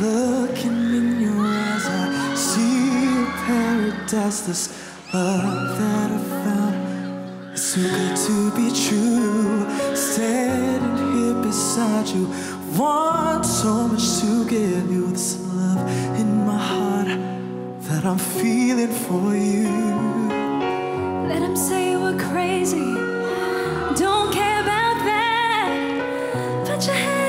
Looking in your eyes, I see a paradise. This love that I found is too good to be true. Standing here beside you, want so much to give you. This love in my heart that I'm feeling for you. Let him say we're crazy. Don't care about that. Put your hand.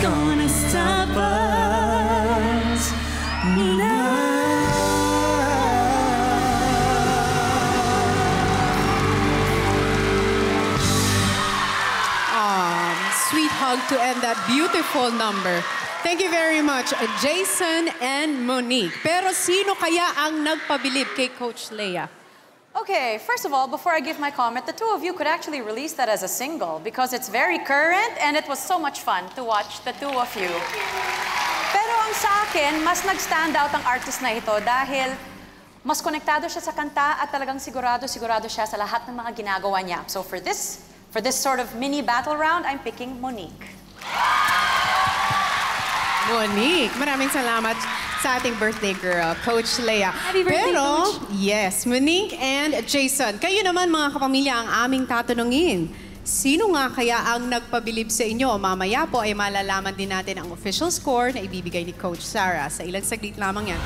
Gonna stop us Um, sweet hug to end that beautiful number. Thank you very much, Jason and Monique. Pero sino kaya ang nagpabilib kay Coach Lea? Okay, first of all, before I give my comment, the two of you could actually release that as a single because it's very current and it was so much fun to watch the two of you. Pero ang sa akin, mas nag-stand out ang artist na ito dahil mas konektado siya sa kanta at talagang sigurado, sigurado siya sa lahat ng mga ginagawa niya. So for this, for this sort of mini battle round, I'm picking Monique. Monique, maraming salamat sa ating birthday girl, Coach Leia. Happy birthday, Pero, Coach. yes, Monique and Jason, kayo naman mga kapamilya ang aming tatanungin. Sino nga kaya ang nagpabilib sa inyo? Mamaya po ay malalaman din natin ang official score na ibibigay ni Coach Sarah. Sa ilang saglit lamang yan.